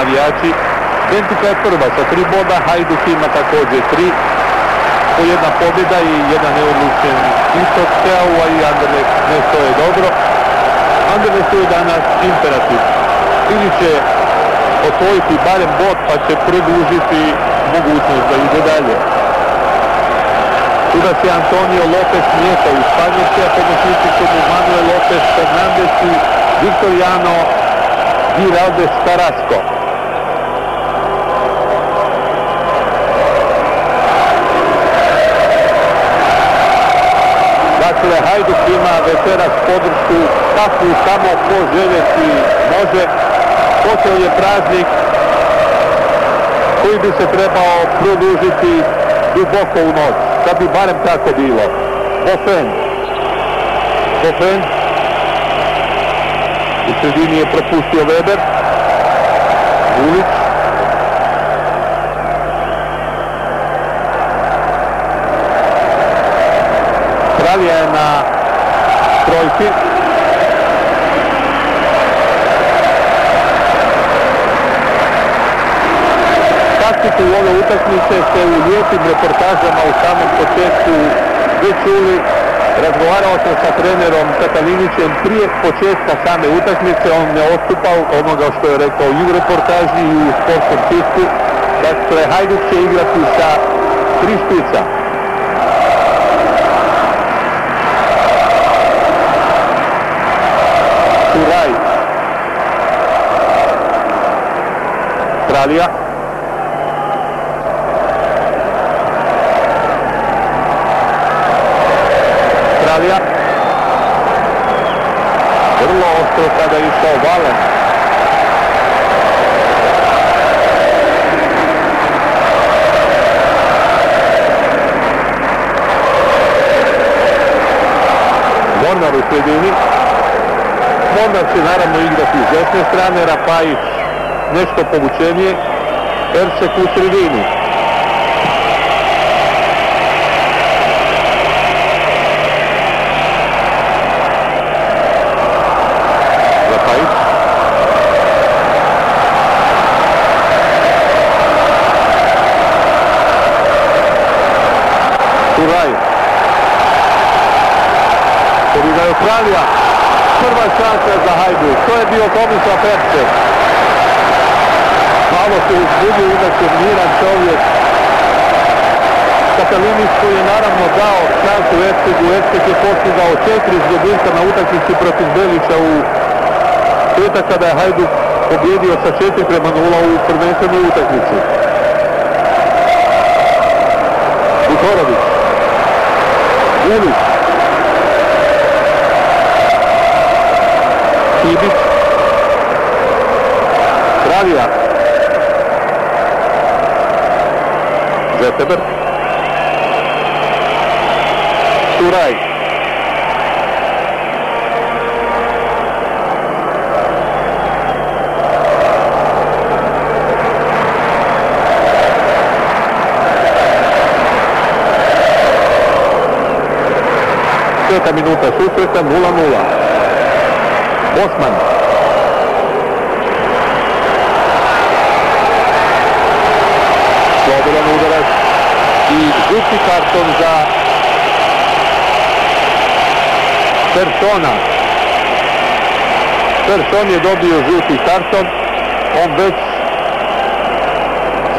navijači. Bentika je prva sa tri boda, Hajduk ima također tri. Po jedna pobjeda i jedan neodlučen istok Steaua i Anderlecht ne stoje dobro. Anderlecht je danas imperativ. Ili će osvojiti barem bod pa će produžiti mogućnost da ide dalje. Sudac je Antonio Lopez Nieto iz Španjolske, a pomoćnici su mu Manuel Lopez Fernandez i Victoriano Giraldes Carrasco. Dakle, Hajduk ima večeras podršku kakvu samo poželjeti može. Počeo je praznik koji bi se trebao produžiti duboko u noć. Da bi barem tako bilo. Bofen. Bofen. U sredini je propustio Weber. Ulić. Kralja je na trojki. Taktiku ove utakmice ste u lijepim reportažama u samom početku već čuli. Razgovarao sam sa trenerom Katalinićem prije početka same utakmice, on ne odstupao onoga što je rekao i u reportaži i u sportskom tisku. Dakle, Hajduk će igrati sa tri špica. Turaj. Australija. Australija. Vrlo ostro kada je išao Valen. Mornar u sredini. Mornar će naravno igrati s desne strane, Rafajić nešto povučenije, Ersek u sredini. Rafajić. Turaj. Pobjeda je. Prva šansa za Hajduk. To je bio Tomislav Perčev. Malo se uzbudio, inače miran čovjek. Katalinić koji je naravno dao šansu Ercegu. Erceg je postigao četiri zgodinka na utakmici protiv Belića u petak kada je Hajduk pobjedio sa 4 prema 0 u prvenstvenoj utakmici. Butorović. Ulić. Kibić. Kravija. Zeteber. Turaj. Peta minuta susreta 0-0. Bosman. Slobodan udarac i žuti karton za Persona. Person je dobio žuti karton, on već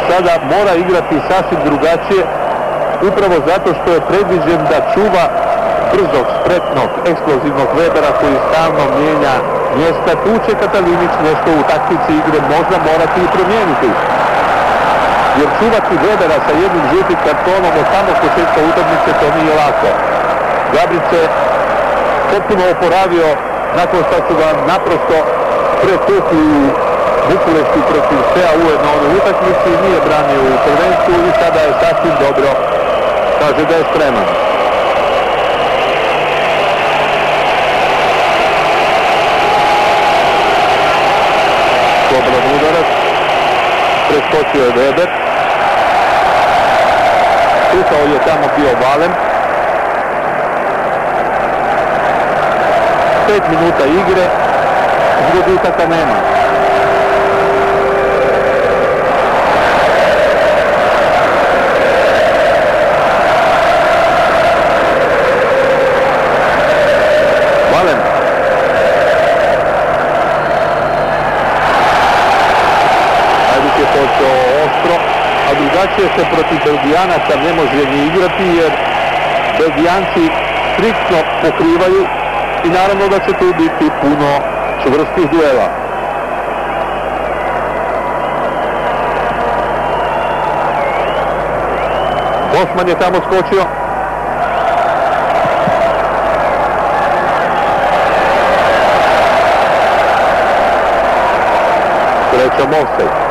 sada mora igrati sasvim drugačije, upravo zato što je predviđen da čuva brzog, spretnog, eksplozivnog Webera koji stalno mijenja mjesta. Tu će Katalinić nešto u taktici igre možda morati i promijeniti. Jer čuvati Webera sa jednim žutim kartonom od samog početka utakmice to nije lako. Gabrić se potpuno oporavio nakon što su ga naprosto pretukli u Bukureštu protiv Sea na onoj utakmici nije branio u prvenstvu i sada je sasvim dobro kaže da je spreman. Slobodan udarac. Preskočio je Weber. Slušao je tamo bio Valen. Pet minuta igre. Zgoditaka nema. Drugačije se protiv Belgijanaca ne može ni igrati jer Belgijanci striktno pokrivaju i naravno da će tu biti puno čvrstih duela. Bosman je tamo skočio. Sreća Mosej.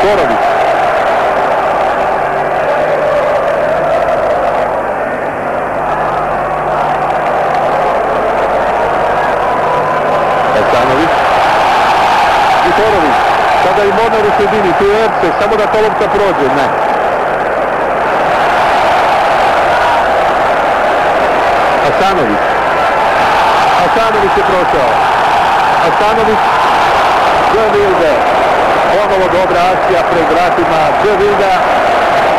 Bukorović. Esanović. Bukorović. Sada i Monar u sredini, tu je Erce, samo da to lopta prođe, ne. Asanović. Asanović je prošao. Asanović, Vilde. Ponovo dobra akcija pred vratima Vilda.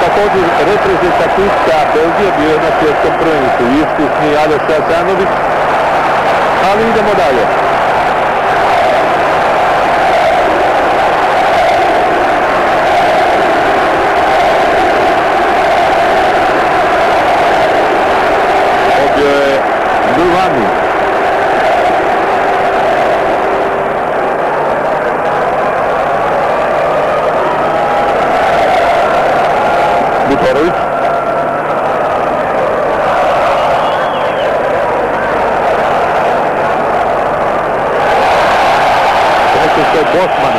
Također reprezentativska Belgije bio je na svjetskom prvenstvu. Iskusni Aleš Asanović. Ali idemo dalje. Dobio je Milani. Butorović. Kreće se Bosman.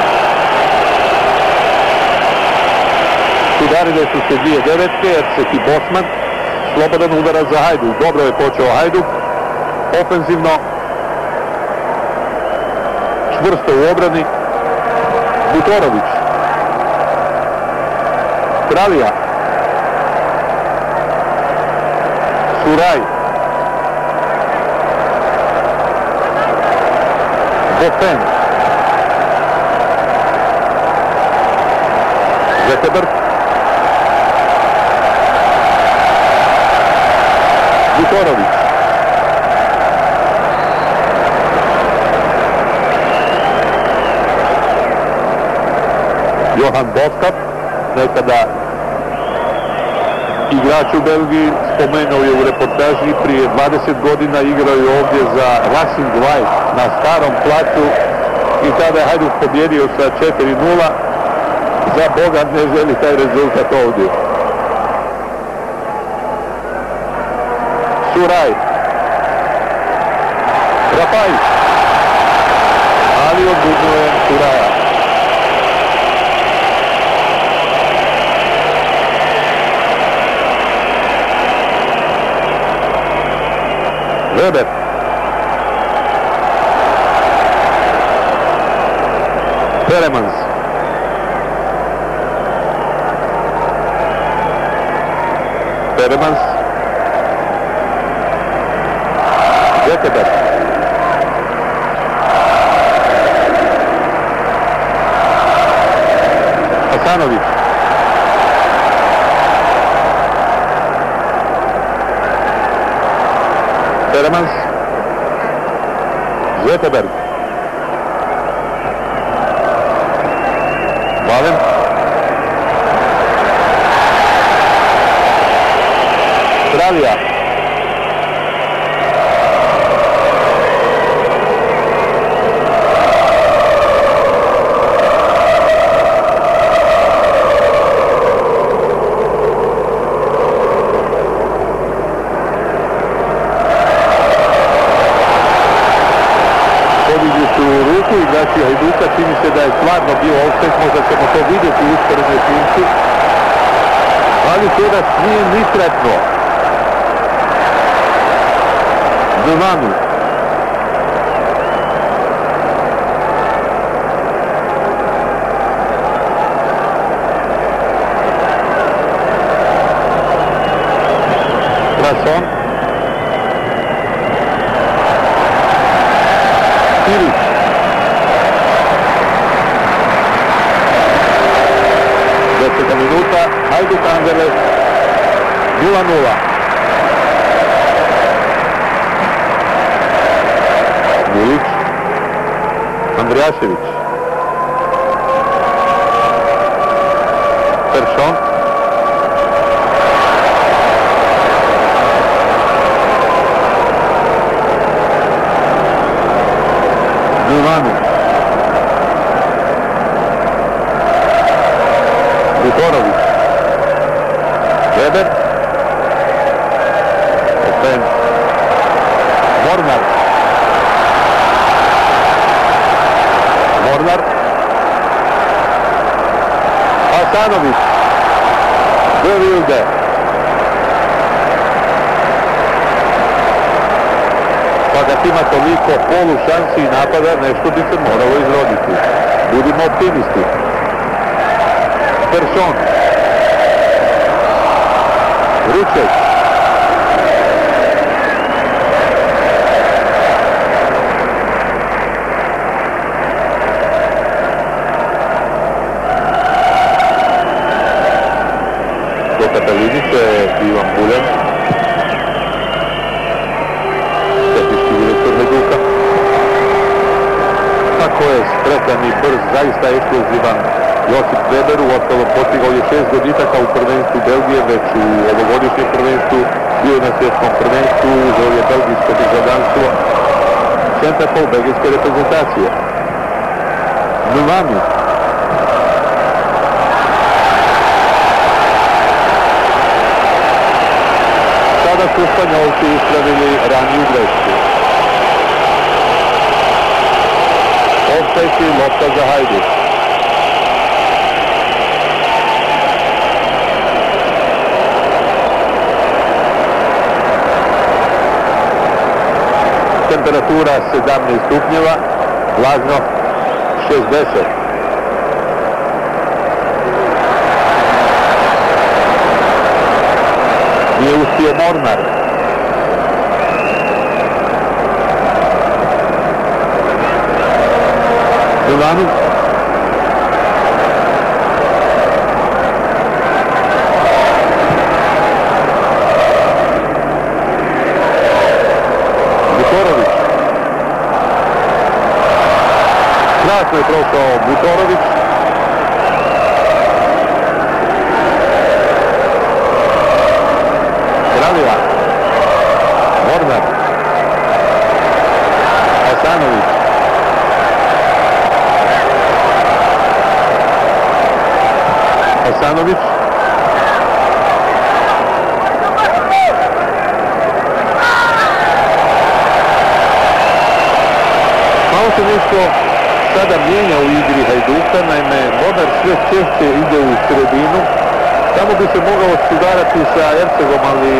Sudarile su se dvije devetke, Ercek i Bosman. Slobodan udarac za Hajduk. Dobro je počeo Hajduk. Ofenzivno. Čvrsto u obrani. Butorović. Kralija. Suraj. Bofen. Zeteberg. Butorović. Johan Boskap, nekada igrač u Belgiji, spomenuo je u reportaži prije 20 godina igrao je ovdje za Racing White na starom placu i tada je Hajduk pobjedio sa 4-0. Za Boga ne želi taj rezultat ovdje. rurais. Rapaz, ali o governo rural. É Weber. Peremans. Telemans Čini se da je stvarno bio offset, možda ćemo to vidjeti u usporednoj snimci. Ali sudac nije ni sretno. Zunami. Trason. Ilić. рулануло. Милич. Андреасович. Hasanović. De Wilde. Pa kad ima toliko polu šansi i napada, nešto bi se moralo izroditi. Budimo optimisti. Peršon. Ruček. Je Ivan Buljan. Tehnički direktor. Tako je spretan i brz, zaista eksplozivan Josip Weber u ostalom postigao je šest goditaka u prvenstvu Belgije, već u ovogodišnjem prvenstvu bio je na svjetskom prvenstvu, uzeo je belgijsko državljanstvo, centar pol belgijske reprezentacije. Nuvami. Sada su Španjolci ispravili raniju grešku. Offside i lopta za Hajduk. temperatura 17 stupnjeva, vlažno 60. Nije uspio Mornar. Milanu. Butorović. Krasno je prošao. Nešto sada mijenja u igri Hajduka, naime Bodar sve češće ide u sredinu. Tamo bi se mogao sudarati sa Ercegom, ali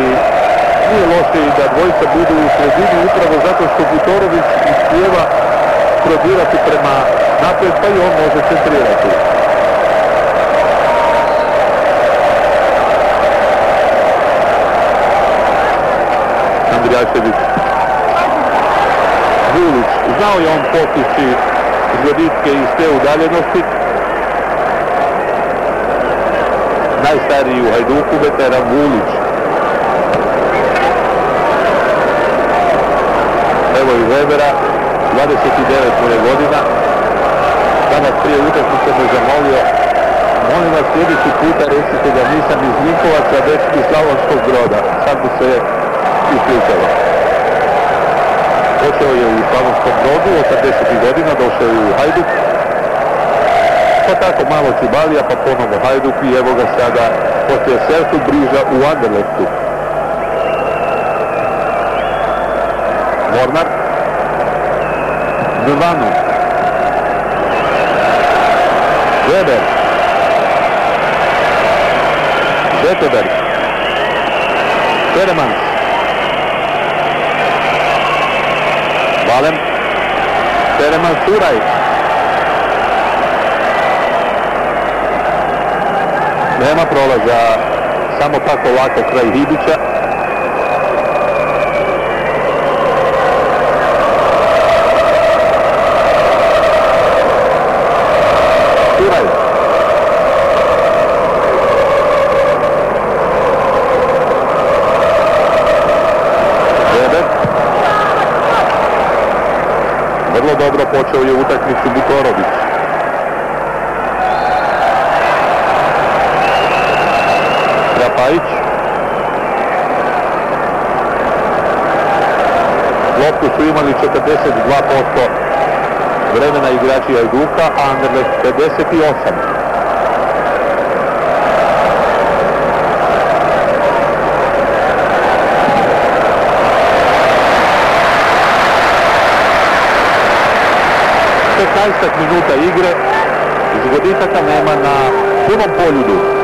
nije loše i da dvojica budu u sredini upravo zato što Butorović uspijeva prodirati prema naprijed, pa i on može centrirati. Andrijašević. Vulić, znao je on postići zgoditke iz te udaljenosti. Najstariji u Hajduku, veteran Vulić. Evo i Webera, 29 mu je godina. Danas prije utakmice me zamolio, molim vas sljedeći puta recite da nisam iz Vinkovaca, već iz Slavonskog broda. Sad mu se ispričalo. Počeo je u Slavonskom brodu, 80. godina, došao je u Hajduk. Pa tako malo Cibalija, pa ponovo Hajduk i evo ga sada poslije Selfu Briža u Anderlechtu. Mornar. Milvanu. Weber. Zetterberg. Teremans. Balem. Teremans Turaj. Nema prolaza samo tako lako kraj Hibića. Turaj. Weber. Vrlo dobro počeo je utakmicu Butorović. Rapajić. Loptu su imali 42% vremena igrači Ajduka, a Anderlecht 58%. Petnaestak minuta igre, zgoditaka nema na punom poljudu.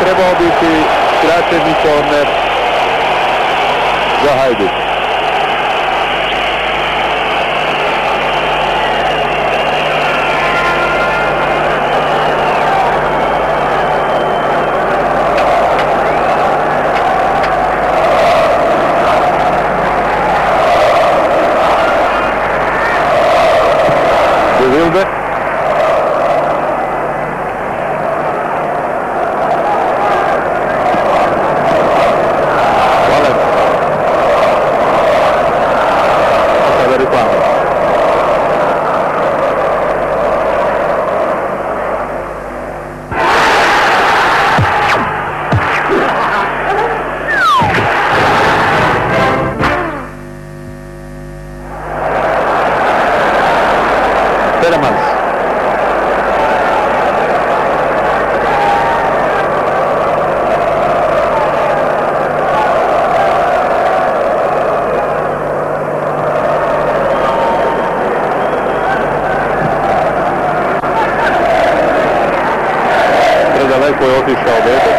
Trebao biti skraćeni korner za Hajduk. Predaleko je otišao Beto.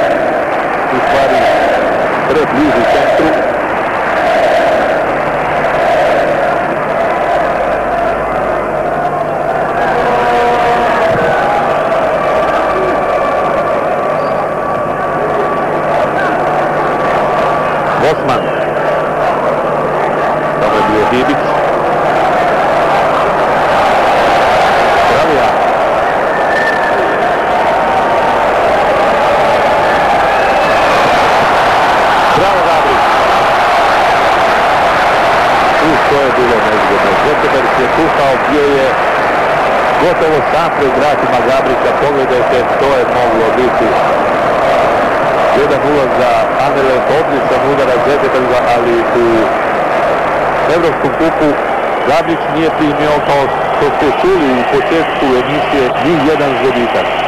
U stvari preblizu centru. Bosman. Tamo je bio Bibić. Zdravija. Bravo Gabrić. Uf, to je bilo nezgodno. Zotebers je kuhao gdje je gotovo sam pred vratima Gabrića. Pogledajte što je moglo biti. Jedan ulaz za Anderlecht, odličan udarac Zeteberga, ali u Evropskom kupu Gabrić nije primio kao što ste čuli u početku emisije ni jedan zgoditak.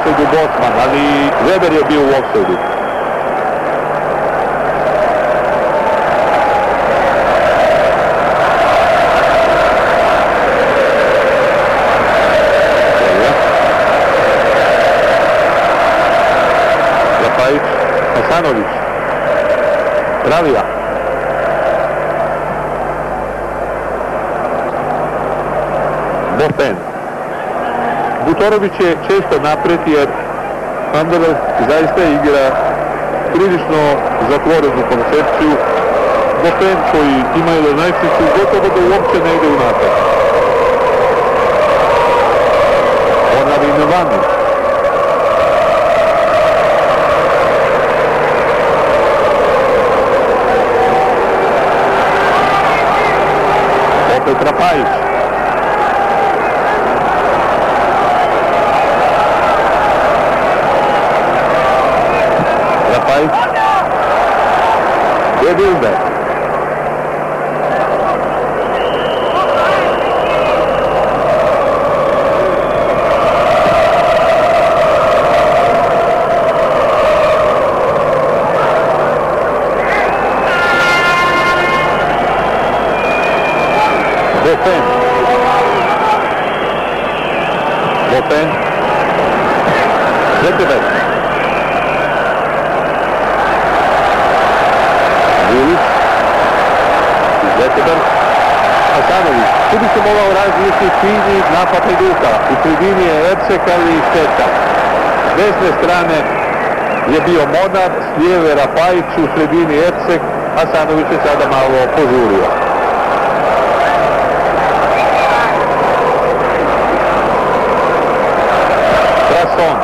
U offside Bosman, ali Weber je bio u offside Rafajić, Hasanović, Ravija. Butorović je često napred jer Anderlecht zaista igra prilično zatvorenu koncepciju. Bofen koji ima jedan najčiću gotovo da uopće ne ide u napad. Ona bi vani. Opet. Rapajić. De Tu bi se mogao razvijeti fini napadni duha. U sredini je Ercek, ali i šteta. S desne strane je bio Monar, s lijeve Rafajić, u sredini Ercek, Hasanović je sada malo požurio. Trason.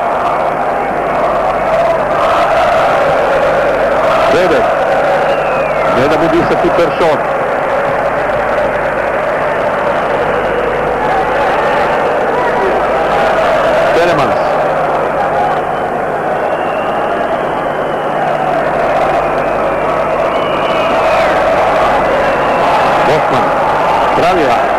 Weber. Ne da mu disati Peršon. ホフマン。ラビは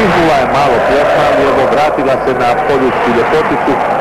Utihnula je malo pjesma, evo vratila se na poljusku ljepoticu.